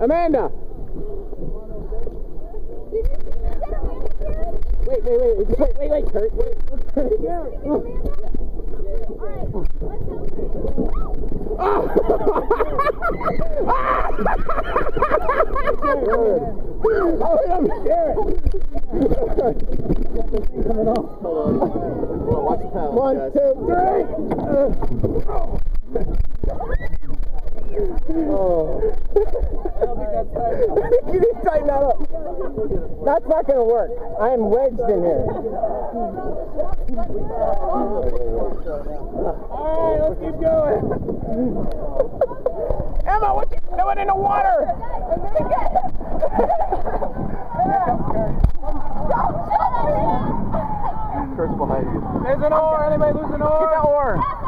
Amanda. Wait, wait, wait, wait, wait, wait, Kurt. Wait, Kurt. Yeah. Oh, I'm scared. Coming off. Hold on, watch the pound. One, guys. two, three. Oh. I don't think that's tight. you need to tighten that up. That's not going to work. I am wedged in here. All right, let's keep going. Emma, what you doing in the water? Kurt's behind you. There's an oar. Anybody lose an oar? Get the oar.